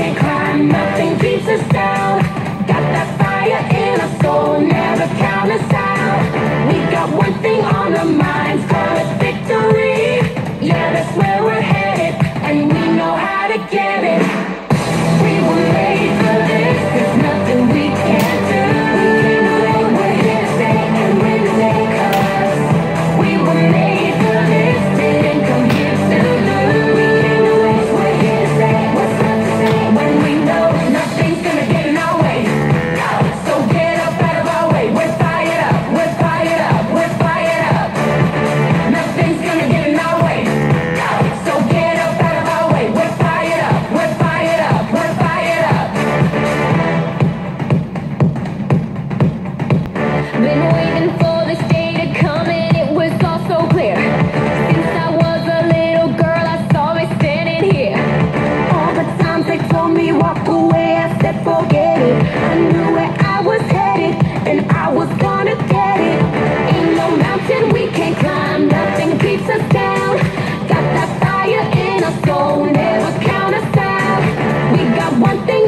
can't cry. told me walk away, I said forget it. I knew where I was headed, and I was gonna get it. Ain't no mountain we can't climb, nothing beats us down. Got that fire in our soul, never count us out. We got one thing.